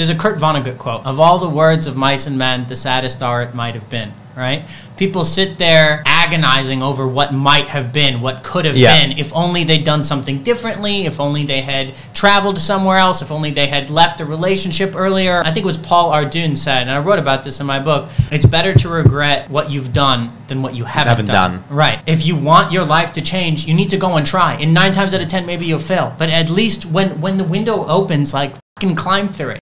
There's a Kurt Vonnegut quote Of all the words of mice and men, the saddest are it might have been. Right? People sit there agonizing over what might have been, what could have Yeah. been, if only they'd done something differently, if only they had traveled somewhere else, if only they had left a relationship earlier. I think it was Paul Arden said, and I wrote about this in my book it's better to regret what you've done than what you haven't, Haven't done. Right. If you want your life to change, you need to go and try. And nine times out of ten, maybe you'll fail. But at least when, when the window opens, like, fucking climb through it.